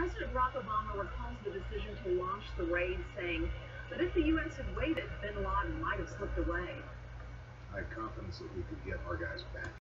President Barack Obama recalls the decision to launch the raid, saying that if the U.S. had waited, bin Laden might have slipped away. I have confidence that we could get our guys back.